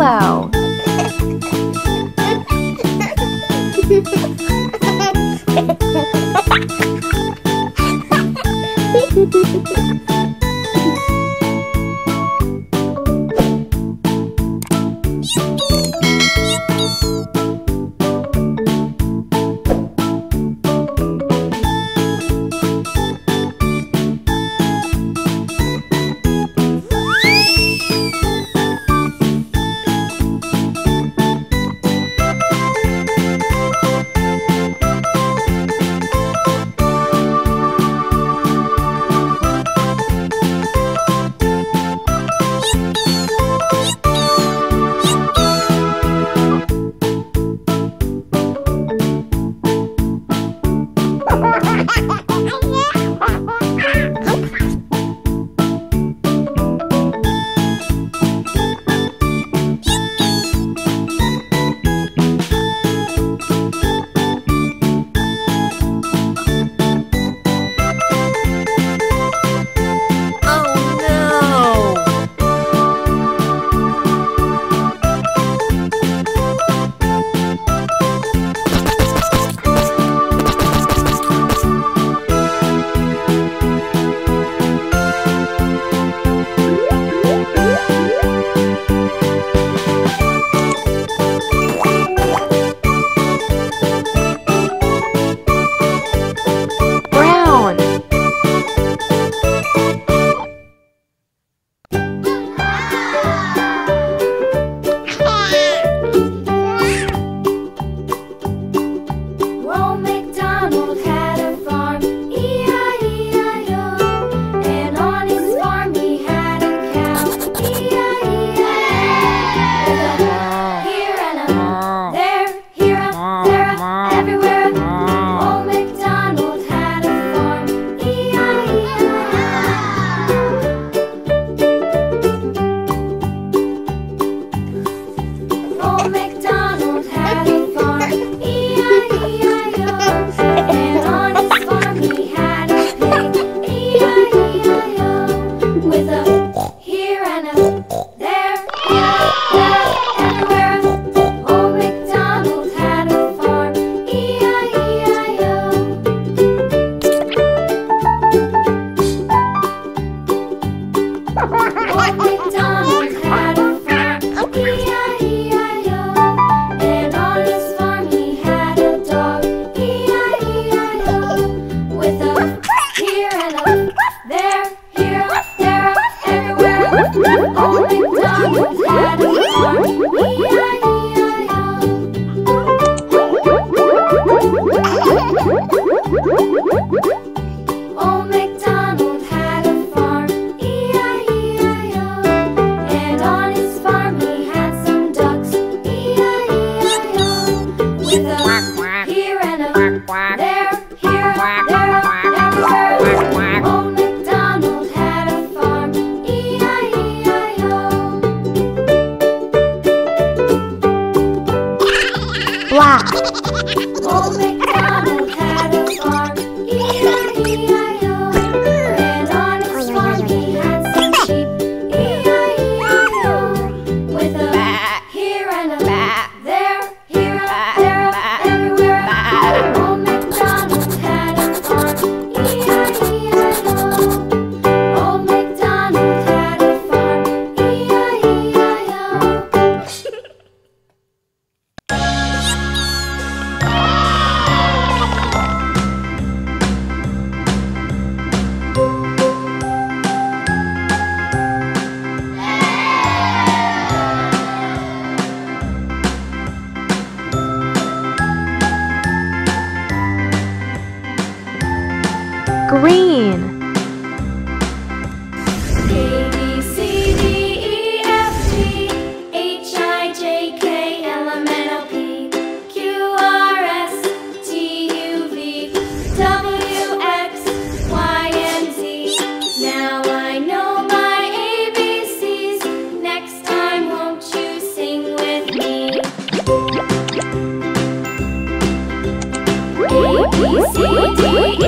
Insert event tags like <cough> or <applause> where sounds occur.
Yellow. <laughs> MacDonald had Ha ha ha! Green. C